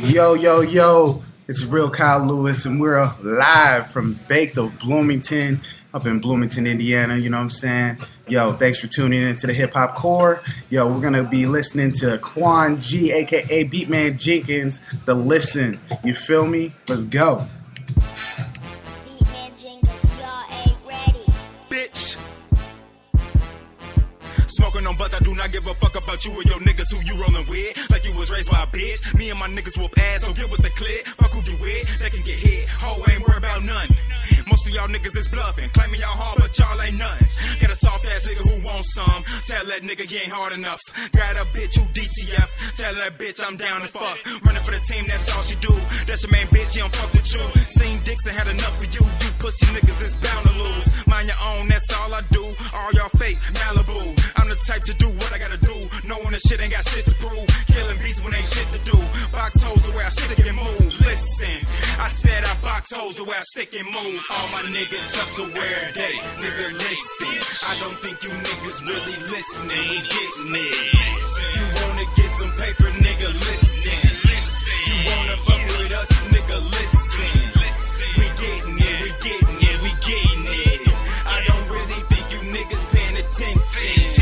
Yo, yo, yo, it's Real Kyle Lewis, and we're live from Baked of Bloomington, up in Bloomington, Indiana. You know what I'm saying? Yo, thanks for tuning in to the Hip Hop Core. Yo, we're gonna be listening to Quan G, aka Beatman Jenkins, The Listen. You feel me? Let's go. I do not give a fuck about you or your niggas who you rolling with. Like you was raised by a bitch. Me and my niggas whoop ass, so get with the clip. Fuck who you with, they can get hit. Ho ain't worried about none. Most of y'all niggas is bluffing, claiming y'all hard, but y'all ain't none. Got a soft ass nigga who wants some. Tell that nigga you ain't hard enough. Got a bitch who DTF. Tell that bitch I'm down to fuck. Running for the team, that's all she do. That's your main bitch, she don't fuck with you. Seen dicks and had enough of you. You pussy niggas is bound to lose. Mind your own, that's all I do. All y'all fake, Malibu. I'm the type to do what I gotta do. Knowing the shit ain't got shit to prove. Killing beats when ain't shit to do. Box holes the way I stick and move. Listen, I said I box holes the way I stick and move. All my niggas hustle they, Nigga, listen. I don't think you niggas really listening. Listening. You wanna get some paper, nigga, listen. You wanna fuck with us, nigga. Listen. We getting it, we getting it, we getting it. I don't really think you niggas paying attention.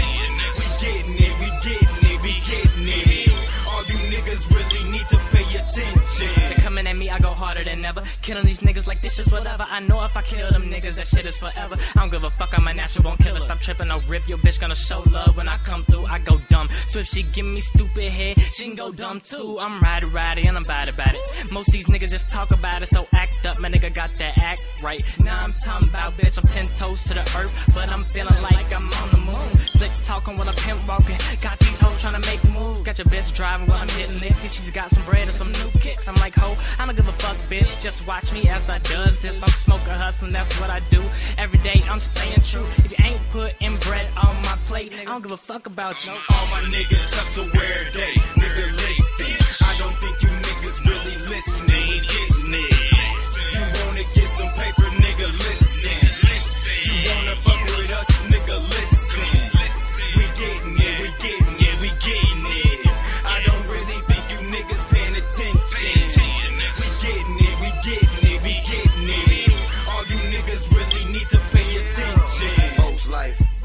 I go harder than ever. Killing these niggas like this is whatever. I know if I kill them niggas, that shit is forever. I don't give a fuck, I'm a natural born killer. Stop tripping, I'll rip your bitch. Gonna show love when I come through. I go dumb. So if she give me stupid head, she can go dumb too. I'm riding, riding, and I'm bad about it. Most these niggas just talk about it, so act up. My nigga got that act right. Now I'm talking about bitch, I'm ten toes to the earth, but I'm feeling like I'm on the moon. Slick talking while I'm pimp walking. Got these hoes trying to make moves. Got your bitch driving while I'm hitting this. See, she's got some bread and some new kicks. I'm like, ho, I don't give a fuck, bitch. Just watch me as I does this. I'm smoking, hustling, that's what I do. Every day I'm staying true. If you ain't putting bread on my plate, I don't give a fuck about you. All my niggas hustle every day. Nigga, listen. I don't think you niggas really listening. Listening. You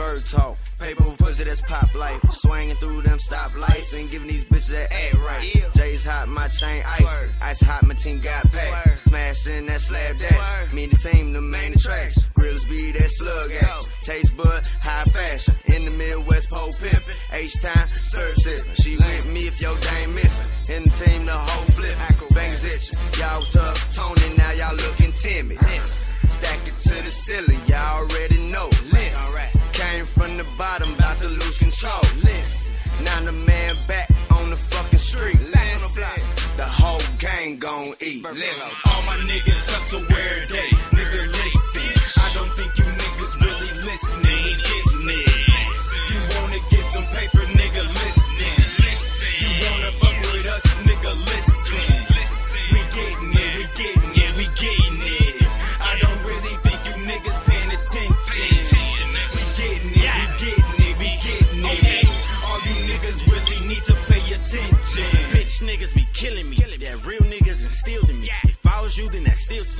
bird talk, paper with pussy that's pop life. Swinging through them stoplights and giving these bitches that act right. Jay's hot, my chain ice. Ice hot, my team got packed. Smashing that slab dash. Me and the team, the main attraction. Grills be that slug action. Taste bud, high fashion. In the Midwest, pole pimpin'. H time, serve sippin'. She with me if your dame missing. In the team, the whole flip. Bangs itchin'. Y'all was tough, Tony, now y'all looking timid. Stack it to the ceiling, y'all already know. List. Came from the bottom, about to lose control. List. Now the man back on the fucking street. Listen. The whole gang gon' eat. Listen. All my niggas hustle every day. Nigga, listen. I don't think you niggas really listening. Listening. You wanna get some paper, nigga, listen. Listen. You wanna fuck with us, nigga, listen. Listen.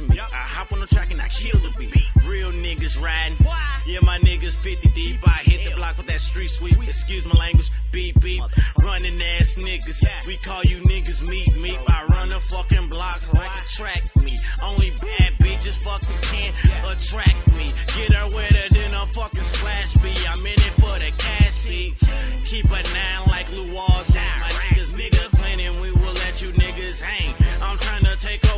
To me. I hop on the track and I kill the beat. Real niggas riding. Yeah, my niggas 50 deep. I hit the block with that street sweep. Excuse my language. Beep beep. Running ass niggas. We call you niggas meat meat. I run the fucking block like a track me. Only bad bitches fucking can't attract me. Get her wetter than a fucking splash B. I'm in it for the cash beat. Keep a nine like Luwaz. My niggas nigga cleaning. We will let you niggas hang. I'm trying to take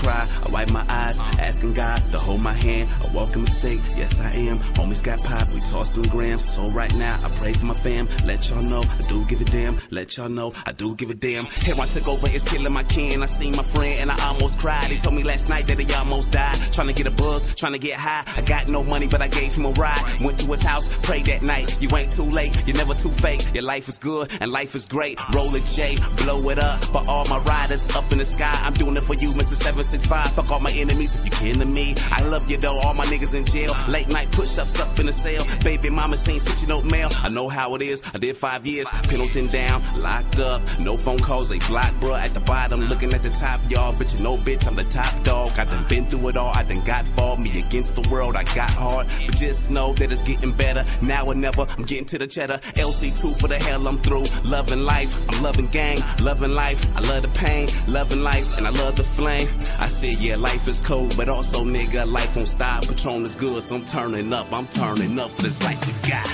cry, I wipe my eyes, asking God to hold my hand. A walking mistake, yes I am. Homies got pop, we tossed in grams. So right now, I pray for my fam. Let y'all know I do give a damn. Let y'all know I do give a damn. Here I took over, it's killing my kin. I seen my friend and I almost cried. He told me last night that he almost died. Trying to get a buzz, trying to get high. I got no money, but I gave him a ride. Went to his house, prayed that night. You ain't too late, you're never too fake. Your life is good and life is great. Roll a J, blow it up for all my riders up in the sky. I'm doing it for you, Mr. 765. Fuck all my enemies if you to me. I love you though, all my niggas in jail. Late night push ups up in the cell. Baby mama seen sent you no mail. I know how it is. I did five years. Pendleton down, locked up. No phone calls, they blocked, bruh. At the bottom, looking at the top, y'all. But you know, bitch, I'm the top dog. I done been through it all. I done got far. Me against the world, I got hard. But just know that it's getting better. Now or never, I'm getting to the cheddar. LC2 for the hell I'm through. Loving life, I'm loving gang. Loving life, I love the pain. Loving life, and I love the flame. I said, yeah, life is cold, but also, nigga, life won't stop. Patron is good, so I'm turning up. I'm turning up for this life we got.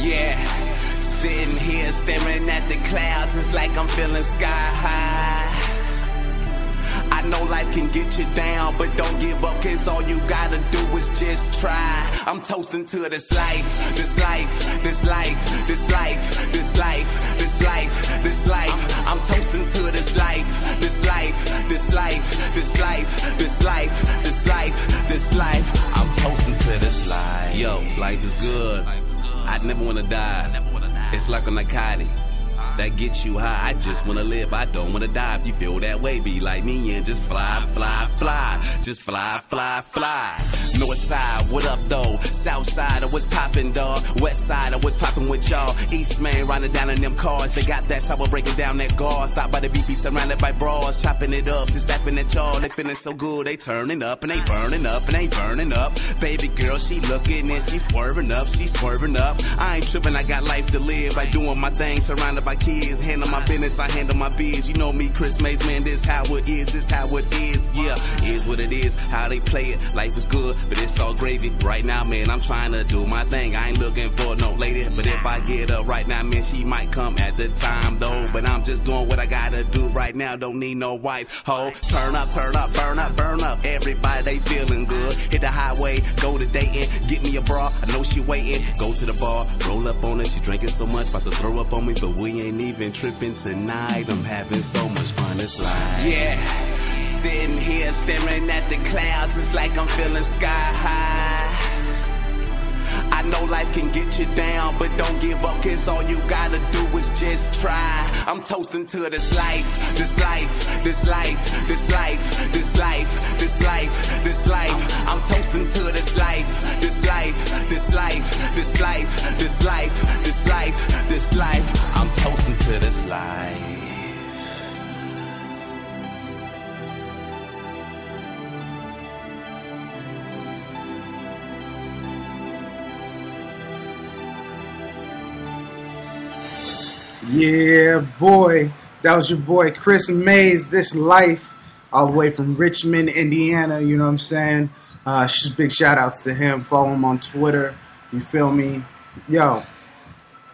Yeah, sitting here staring at the clouds, it's like I'm feeling sky high. I know life can get you down, but don't give up, cause all you gotta do is just try. I'm toasting to this life, this life, this life, this life, this life, this life, this life. I'm toasting to this life, this life, this life, this life, this life, this life, this life. I'm toasting to this life. Yo, life is good. I'd never wanna die. It's like a narcotic that gets you high. I just wanna live, I don't wanna die. If you feel that way, be like me and just fly, fly, fly. Just fly, fly, fly. North side, what up though? South side, I was popping, dog. West side, I was popping with y'all. East man, riding down in them cars. They got that sour breaking down that guard. Stop by the BP, surrounded by bras. Chopping it up, just stepping at y'all. They feeling so good, they turning up and they burning up and they burning up. Baby girl, she looking and she swerving up, she swerving up. I ain't tripping, I got life to live. I doing my thing, surrounded by kids. Handle my business, I handle my biz. You know me, Chris Mays, man, this how it is, this how it is. Yeah, is what it is, how they play it. Life is good, but it's all gravy. Right now, man, I'm trying to do my thing. I ain't looking for no lady, but if I get her right now, man, she might come at the time though. But I'm just doing what I gotta do right now. Don't need no wife. Ho, turn up, turn up, burn up, burn up. Everybody they feeling good. Hit the highway, go to dating, get me a bra. I know she waiting. Go to the bar, roll up on her. She drinking so much, about to throw up on me, but we ain't even tripping tonight. I'm having so much fun. It's like yeah, sitting here staring at the clouds. It's like I'm feeling sky high. I know life can get you down, but don't give up, cause all you gotta do is just try. I'm toasting to this life, this life, this life, this life, this life, this life, this life. I'm toasting to this life, this life, this life, this life, this life, this life, this life. I'm toasting to this life. Yeah, boy. That was your boy Chris Mays, This Life, all the way from Richmond, Indiana. You know what I'm saying? Uh, big shout outs to him. Follow him on Twitter. You feel me? Yo,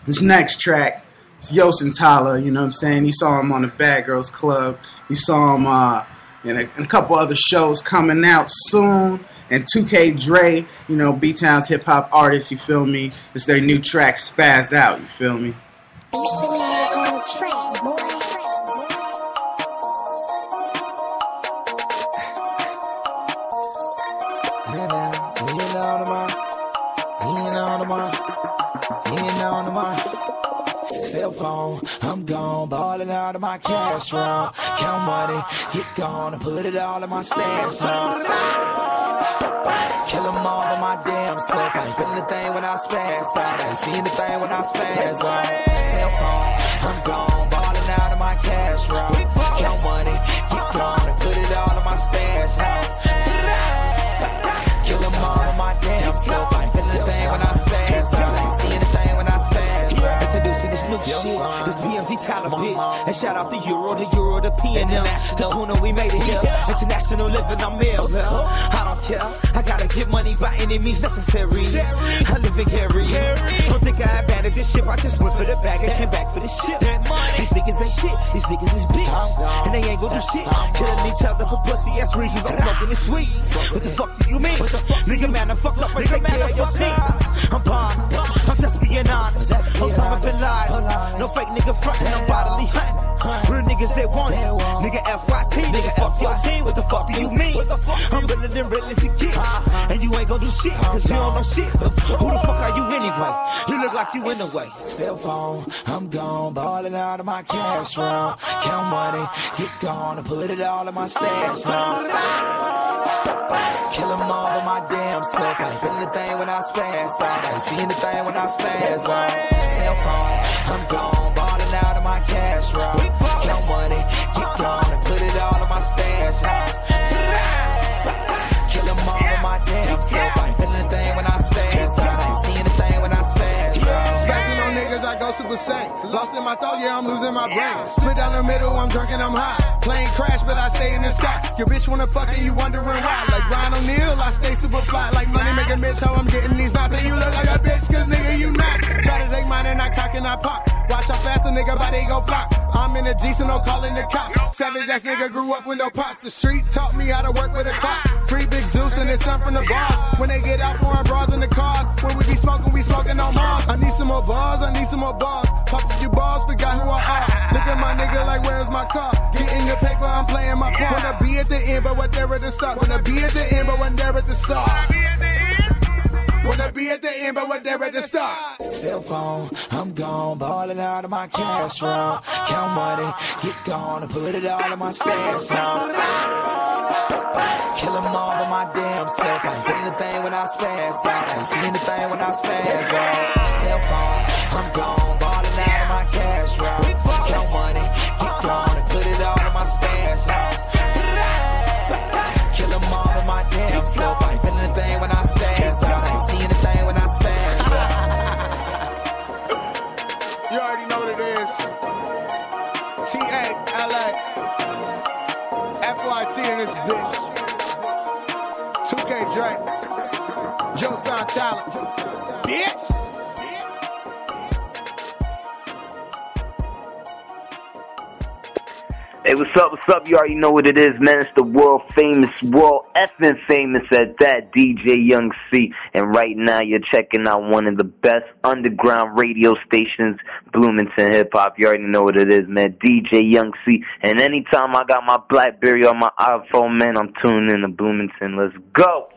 this next track is Yos and Tyler. You know what I'm saying? You saw him on the Bad Girls Club. You saw him uh, in, a, in a couple other shows coming out soon. And 2K Dre, you know, B Town's hip hop artist. You feel me? It's their new track, Spaz Out. You feel me? I'm gone, balling out of my cash round. Count money, get gone, and put it all in my stash house. Kill 'em all by my damn self. I ain't feeling the thing when I spaz out. I ain't seeing the thing when I spaz out. Cell phone, I'm gone, balling out of my cash round. Count money, get gone, and put it all in my stash house. Introducing this new shit. This BMG Tyler bitch. That shout out the Euro, the Euro, the P and them. The Uno, we made it here. International living, I'm ill. I don't care. I gotta get money by any means necessary. I live in Gary. Don't think I abandoned this ship. I just went for the bag and came back for the ship. These niggas ain't shit. These niggas is bitch. And they ain't gonna do shit. Killing each other for pussy ass reasons. I'm smoking this weed. What the fuck do you mean? Nigga, man, I fuck up and take care of your team. I'm bomb. I'm just being honest. Osama bin Laden. No fake nigga frontin', I'm bodily hunting. Real niggas that want it. Nigga FYC, nigga fuck your team. What the fuck do you mean? I'm better than real as it gets. And you ain't gon' do shit, cause you don't know shit. Who the fuck are you anyway? You look like you in the way. Cell phone, I'm gone, ballin' out of my cash round. Count money, get gone, and put it all in my stash now. Kill 'em all by my damn self. I ain't feeling the thing when I spaz out. I ain't seeing the thing when I spaz out. Cell phone, I'm gone, ballin' out of my cash round. Count money, get gone, and put it all in my stash house. Kill 'em all by my damn self. I ain't feeling the thing when I spaz out. I ain't seeing the thing when I spaz out. Spazzing on niggas, I go super saiyan. Lost in my thought, yeah, I'm losing my brain. Split down the middle, I'm drunk and I'm high. Plane crash, but I stay in the sky. Your bitch wanna fuck and you wondering why. Like Ryan O'Neal, I stay super fly. Like money making bitch, how I'm getting these knots. And you look like a bitch, cause nigga, you not. Try to take mine and I cock and I pop. Watch how fast a nigga body go flop. I'm in a G, so no calling the cops. Savage ass nigga grew up with no pops. The street taught me how to work with a cop. Free big Zeus and his son from the bars. When they get out foreign bras in the cars. When we be smoking, we smoking on Mars. I need some more bars, I need some more bars. Pop a few balls, forgot who I are. Look at my nigga like, where's my car? Getting the paper, I'm playing my part. Wanna be at the end, but there at the start. Wanna be at the end, but when there at the start. Wanna be at the end, but what there at the start. Cell phone, I'm gone, ballin' out of my cash round. Count money, get gone, and put it all in my stash house. Kill 'em all by my damn self. I ain't feeling the thing when I spaz out. I ain't the when I spaz out. Cell phone, I'm gone, ballin' out of my cash round. Count money, get gone, and put it all in my stash house. All by my damn self. I ain't feeling the thing when I spaz out. 2K Drake. Joe Son Bitch! Hey, what's up? What's up? You already know what it is, man. It's the world famous, world effing famous at that, DJ Young C. And right now, you're checking out one of the best underground radio stations, Bloomington Hip Hop. You already know what it is, man. DJ Young C. And anytime I got my Blackberry on my iPhone, man, I'm tuning in to Bloomington. Let's go.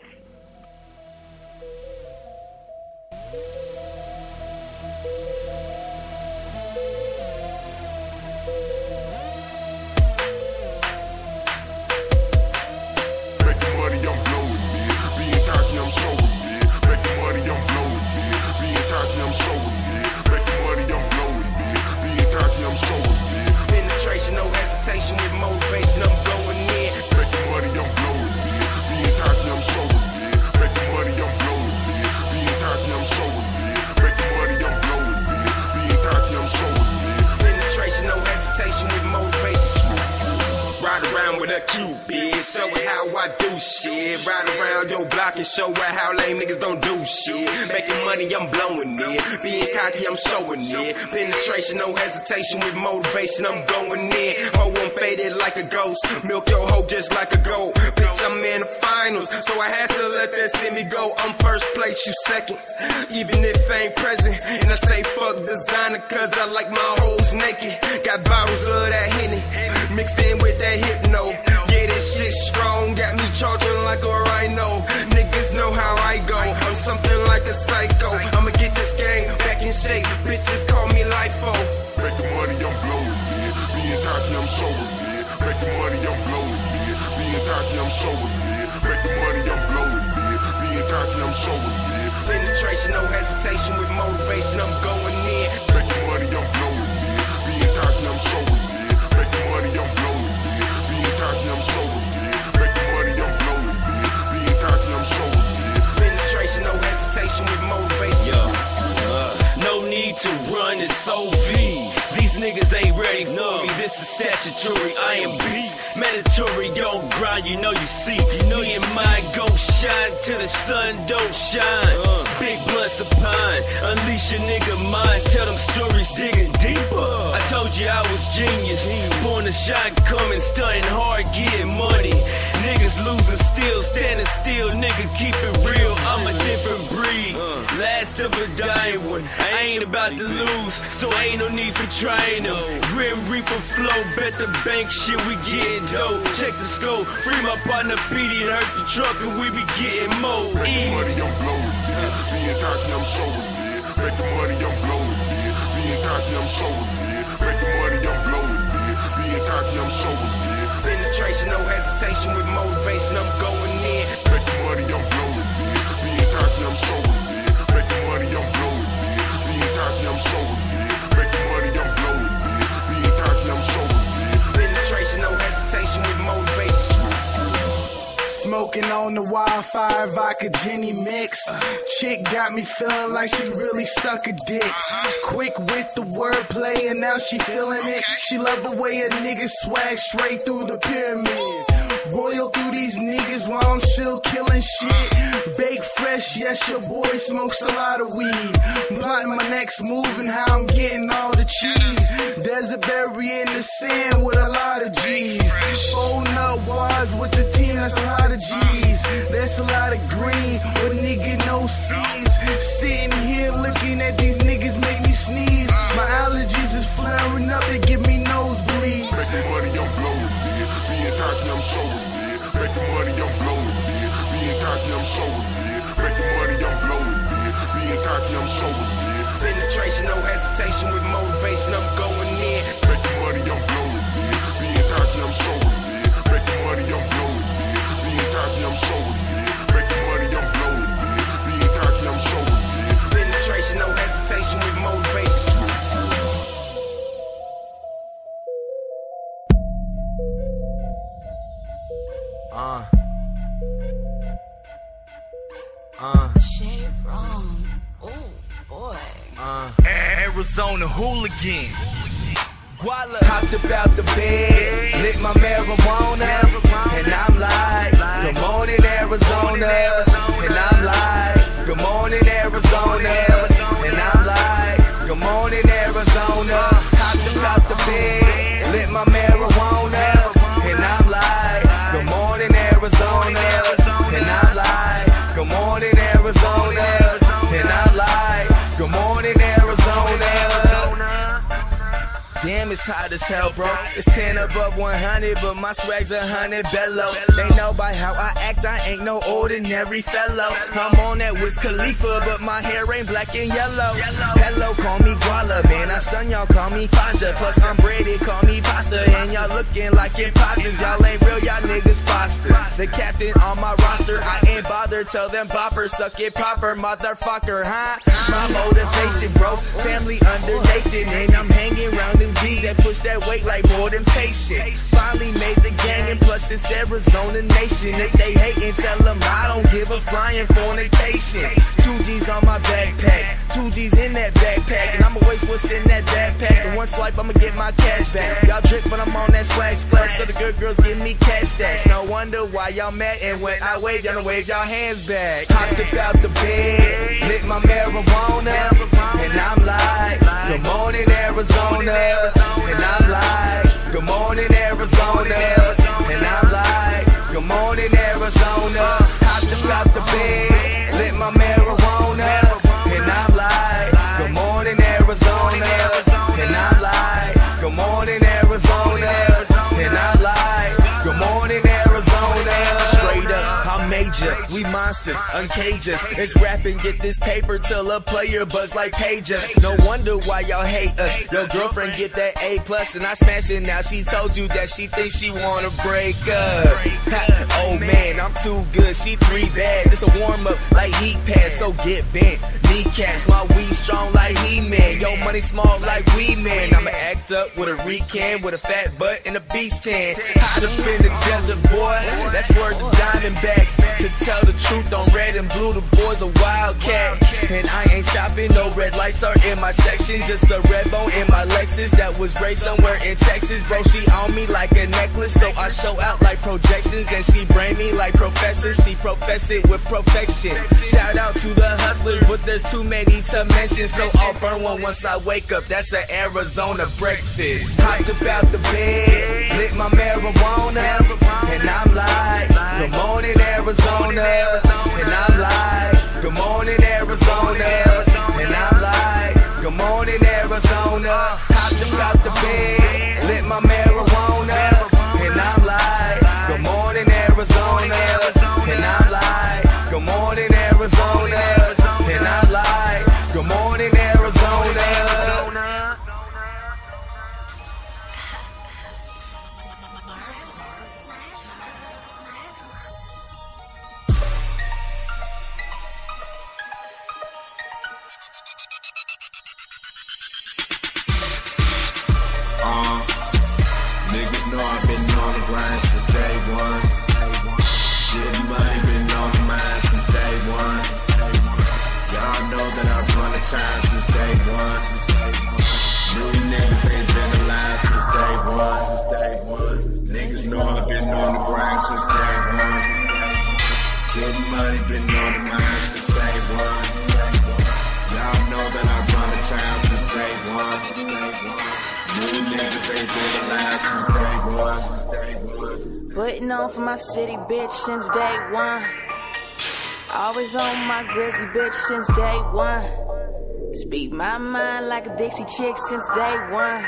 Shit. Ride around your block and show how lame niggas don't do shit. Making money, I'm blowing it. Being cocky, I'm showing it. Penetration, no hesitation with motivation, I'm going in. Ho, I'm faded like a ghost. Milk your hoe just like a goat. Bitch, I'm in the finals, so I had to let that send me go. I'm first place, you second. Even if I ain't present. And I say fuck designer, cause I like my hoes naked. Got bottles of that Henny. Mixed in with that hypno. This shit strong. Got me charging like a rhino. Niggas know how I go. I'm something like a psycho. I'ma get this game back in shape. Bitches call me life LIFO. Making money, I'm blowing me. Being cocky, I'm showing me. Making money, I'm blowing me. Being cocky, I'm showing me. Making money, I'm blowing me. Being cocky, I'm showing me. Penetration, no hesitation with motivation. I'm going in. To run, it's OV. These niggas ain't ready for me. this is statutory. I am beast, mandatory, yo grind. You know you see, you know your mind go shine till the sun don't shine. Big blood supine, unleash your nigga mind. Tell them stories digging deeper. I told you I was genius, born to shine, coming, stunting hard, getting money. Niggas losing still, standing still, nigga keep it real. I'm a different breed, last of a dying one. I ain't about to lose, so ain't no need for trying them. Grim Reaper flow, bet the bank shit we getting dope. Check the scope, free my partner Petey and hurt the truck and we be getting more Making ease. money, I'm blowing, yeah. Being cocky, I'm showing, yeah. Making money, I'm blowing, yeah. Being cocky, I'm showing, yeah. Making money, I'm blowing, yeah. Being cocky, I'm showing, yeah. Penetration, no hesitation with motivation, I'm going in. Making money, I'm blowing, yeah. Being cocky, I'm showing, yeah. Making money, I'm blowing, yeah. Being cocky, I'm showing, yeah. Smoking on the wildfire vodka Jenny mix. Chick got me feeling like she really suck a dick. Quick with the wordplay and now she feeling it. She love the way a nigga swag straight through the pyramid. Royal through these niggas while I'm still killing shit. Bake fresh, yes, your boy smokes a lot of weed. Plotting my next move and how I'm getting all the cheese. Desert berry in the sand with a lot of G's. Folding up wires with the team, that's a lot of G's. That's a lot of green with nigga no C's. Sitting here looking at these niggas make me sneeze. My allergies is flaring up, they give me nosebleeds. Making money, I'm blowing, yeah. Being cocky, I'm showing, yeah. Making money, I'm blowing, yeah. Being cocky, I'm showing. Making money, I'm blowing, yeah. Being cocky, I'm showing, yeah. Penetration, no hesitation with motivation, I'm going in. Making money, I'm blowing, yeah. Being cocky, I'm showing, yeah. Making money, I'm blowing, yeah. Being cocky, I'm showing, yeah. Making money, I'm blowing, yeah. Being cocky, I'm showing, yeah. Penetration, no hesitation with motivation. Uh. Uh. Chevron. Oh boy. Uh. Arizona hooligan. Guala. Hopped up out the bed, lit my marijuana, and I'm like, Good morning, Arizona. And I'm like, Good morning, Arizona. And I'm like, Good morning, Arizona. Hopped up out the bed, lit my marijuana, Damn, it's hot as hell, bro. It's 10 above 100, but my swag's a hundred bellow. They know by how I act, I ain't no ordinary fellow. I'm on that Wiz Khalifa, but my hair ain't black and yellow. Hello, call me Guala, son, y'all call me Faja. Plus, I'm Brady, call me Pasta. And y'all looking like imposters. Y'all ain't real, y'all niggas foster. The captain on my roster, I ain't bothered. Tell them boppers, suck it proper, motherfucker, huh? My motivation, bro. Family under Nathan, and I'm hanging around them G's that push that weight like more than patient. Finally made the gang, and plus it's Arizona Nation. If they hatin', tell them I don't give a flying fornication. Two G's on my backpack, two G's in that backpack, and I'ma waste what's in that backpack. And one swipe, I'ma get my cash back. Y'all drip, but I'm on that swag splash, so the good girls give me cash stacks. No wonder why y'all mad, and when I wave, y'all wave y'all hands back. Hopped up the bed, lit my marijuana, and I'm like, Good morning, Arizona. And I'm like, Good morning, Arizona. And I'm like, Good morning, Arizona. Hopped up out the bed, lit my marijuana. Monsters, uncageous. It's rapping, get this paper till a player buzz like pages. No wonder why y'all hate us. Your girlfriend get that A plus, and I smash it. Now she told you that she thinks she wanna break up. Oh man, I'm too good. She three bad. This a warm up like heat pass, so get bent. Kneecaps, my weed strong like he man. Yo, money small like we man. I'ma act up with a recan, with a fat butt and a beast tan. Hot up the desert, boy. That's word dime running backs. To tell the truth, on red and blue, the boys a wildcat. And I ain't stopping, no red lights are in my section. Just a red bone in my Lexus that was raised somewhere in Texas. Bro, she on me like a necklace, so I show out projections. And she brain me like professors, she profess it with perfection. Shout out to the hustlers, but there's too many to mention, so I'll burn one once I wake up. That's an Arizona breakfast. Hopped about the bed, lit my marijuana, and I'm like, Good morning, Arizona. And I'm like, Good morning, Arizona. And I'm like, Good morning, Arizona. Hopped about the bed, lit my marijuana, grind since day one. Getting money, been on the mind since day one. Y'all know that I run the time since day one. New niggas ain't been alive since day one. Niggas know I've been on the grind since day one. Getting money, been on the mind since day one. Y'all know that I run the town since day one. New niggas ain't been alive since day one. Putting on for my city, bitch, since day one. Always on my grizzly, bitch, since day one. Speak my mind like a Dixie chick since day one.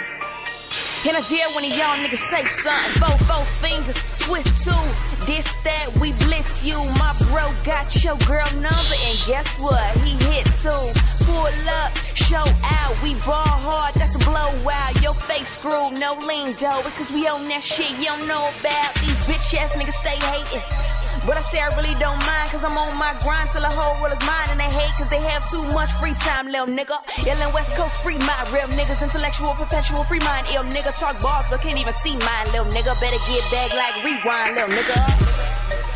And I dare when a young nigga say something. Four, four fingers, twist two. This, that, we blitz you. My bro got your girl number, and guess what? He hit two. Pull up, show out. We ball hard, that's a blowout. Your face screwed, no lean dough. It's cause we own that shit you don't know about. These bitch ass niggas stay hating. But I say I really don't mind, cause I'm on my grind till the whole world is mine. And they hate cause they have too much free time, little nigga. Yelling West Coast free mind, real niggas, intellectual, perpetual free mind. Ill nigga talk balls, but can't even see mine, little nigga. Better get back like rewind, little nigga.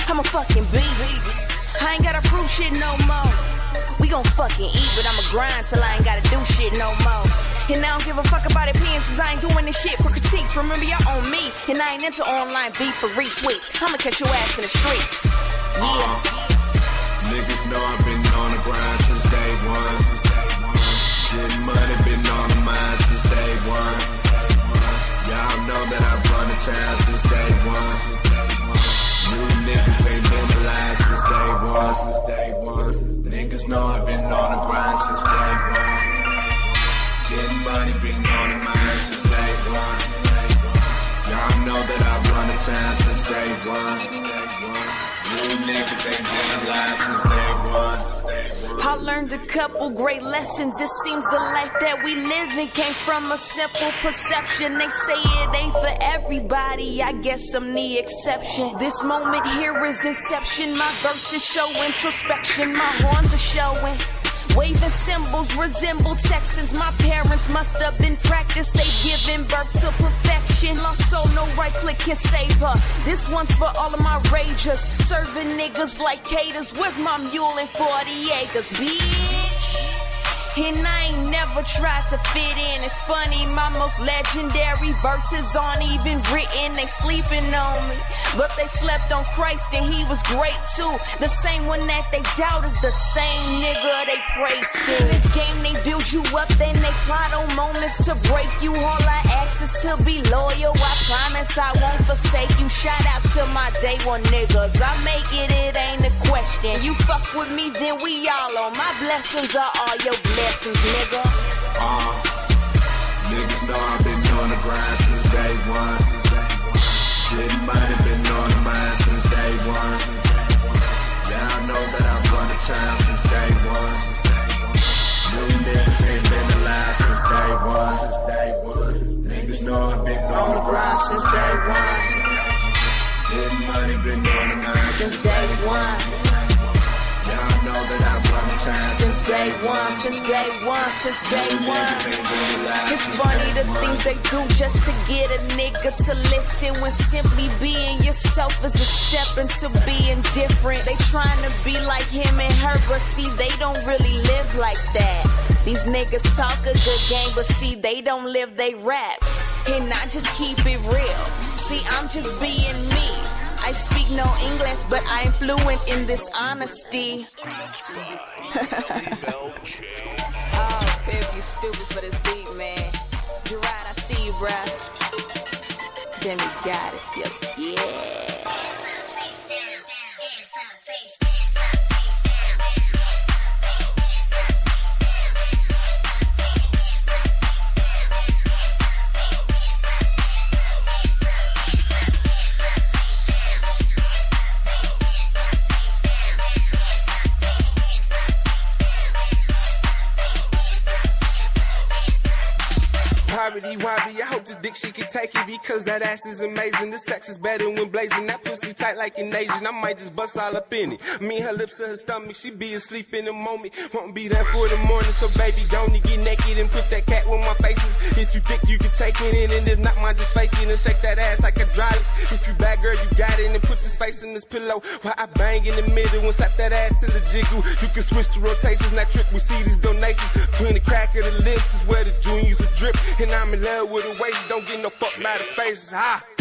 I'm a fucking beast. I ain't gotta prove shit no more. We gon' fucking eat, but I'ma grind till I ain't gotta do shit no more. And I don't give a fuck about opinions, cause I ain't doing this shit for critiques. Remember, y'all on me, and I ain't into online beef for retweets. I'ma catch your ass in the streets. Yeah. Niggas know I've been on the grind since day one. Getting money, been on the mind since day one. Y'all know that I've run the town since day one. I learned a couple great lessons. It seems the life that we live in came from a simple perception. They say it ain't for everybody. I guess I'm the exception. This moment here is inception. My verses show introspection. My horns are showing. Waving symbols resemble Texans. My parents must have been practiced. They've given birth to perfection. Lost soul, no right click can save her. This one's for all of my ragers. Serving niggas like caters. Where's my mule and 40 acres, bitch? And I ain't never tried to fit in. It's funny, my most legendary verses aren't even written. They sleeping on me. But they slept on Christ and he was great too. The same one that they doubt is the same nigga they pray to. This game they build you up, then they plot on moments to break you. All I ask is to be loyal. I promise I won't forsake you. Shout out to my day one niggas. I make it, it ain't a question. You fuck with me, then we all on. My blessings are all your blessings, nigga. Uh, niggas know I've been on the grind since day one. Getting money, been on the mind since day one. Y'all know that I run the town since day one. New niggas ain't been alive since day one. Since day one. Niggas know I've been on the grind since day one. Getting money, been on the mind since day one. Day one, since day one, since day one. It's funny the things they do just to get a nigga to listen when simply being yourself is a step into being different. They trying to be like him and her, but see, they don't really live like that. These niggas talk a good game, but see, they don't live they raps. And I just keep it real. See, I'm just being me. I speak no English, but I'm fluent in this honesty. oh, Pip, you stupid for this beat, man. You're right, I see you, bruh. Then we got Wobbly, I hope this dick she can take it because that ass is amazing. The sex is better when blazing. That pussy tight like an Asian. I might just bust all up in it. Me, her lips and her stomach, she be asleep in the moment. Won't be there for the morning, so baby, don't get naked and put that cat with my faces. If you think you can take it in, and if not, mind just fake it and shake that ass like hydraulics. If you bad girl, you got it, and put this face in this pillow while I bang in the middle and slap that ass till the jiggle. You can switch the rotations, not trick. We see these donations between the crack of the lips is where the juniors will drip, and I'm in love with the waist. Don't get no fuck by the faces. Ha. Haggers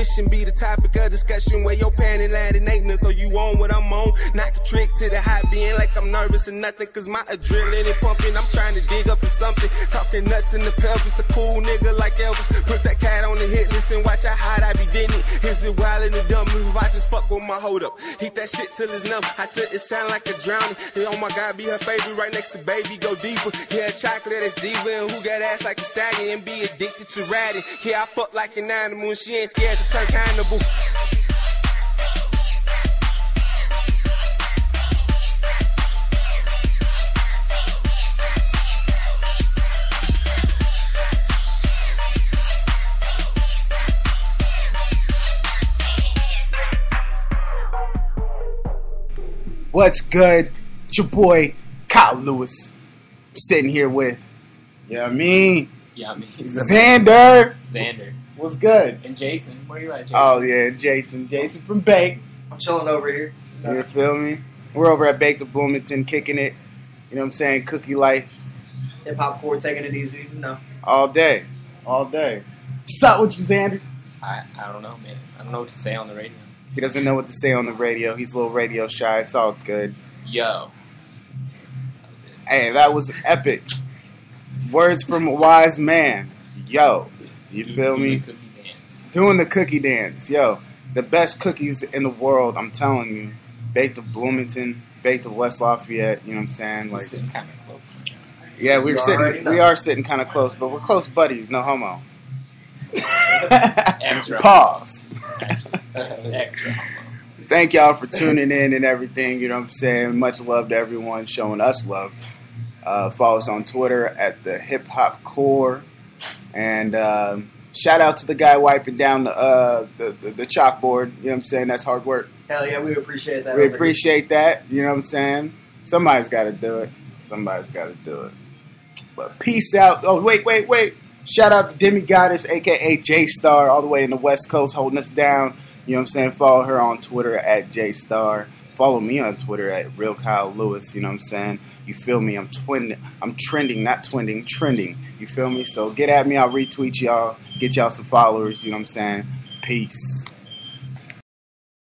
bad bitch tuition. Be the topic of discussion where your panty landing ain't none. So you on what I'm on. Knock a trick to the hot being like I'm nervous or nothing. Cause my adrenaline pumping. I'm trying to dig up to something. Talking nuts in the pelvis. A cool nigga like Elvis. Put that cat on the hit list and watch how hot I be getting it. Is it wild in the dumb move? I just fuck with my hold up. Heat that shit till it's numb. I took it sound like a drowning. And oh my god, be her favorite right next to baby. Go deeper. Yeah, chocolate is diva. And who got ass like a stallion and be addicted to ratting. Yeah, I fuck like an animal and she ain't scared to turn cannibal. What's good? It's your boy Kyle Lewis. Sitting here with, you know what I mean? Yeah, I mean, Xander. Xander. What's good? And Jason. Where are you at, Jason? Oh yeah, Jason. Jason from Bake. I'm chilling over here. You feel me? We're over at Bake of Bloomington, kicking it. You know what I'm saying? Cookie life Hip hop core taking it easy, you know. all day, all day. What's up with you, Xander? I, I don't know, man. I don't know what to say on the radio. He doesn't know what to say on the radio. He's a little radio shy. It's all good. Yo. Hey, that was epic. Words from a wise man. Yo, you feel me? Doing the cookie dance. Yo, the best cookies in the world. I'm telling you. Baked of Bloomington, baked of West Lafayette. You know what I'm saying? Like, Sitting kind of close. yeah, we're You sitting. know. We are sitting kind of close, but we're close buddies. No homo. Extra. Pause. Extra. Thank y'all for tuning in and everything. You know what I'm saying? Much love to everyone showing us love. Uh, follow us on Twitter at the Hip Hop Core, and um, shout out to the guy wiping down the, uh, the, the the chalkboard. You know what I'm saying? That's hard work. Hell yeah, we appreciate that. We appreciate that. You know what I'm saying? Somebody's got to do it. Somebody's got to do it. But peace out. Oh wait, wait, wait. Shout out to Demi Goddess, aka J Star, all the way in the West Coast, holding us down. You know what I'm saying? Follow her on Twitter at J Star. Follow me on Twitter at Real Kyle Lewis. You know what I'm saying? You feel me? I'm twin. I'm trending, not twinning, trending. You feel me? So get at me. I'll retweet y'all. Get y'all some followers. You know what I'm saying? Peace.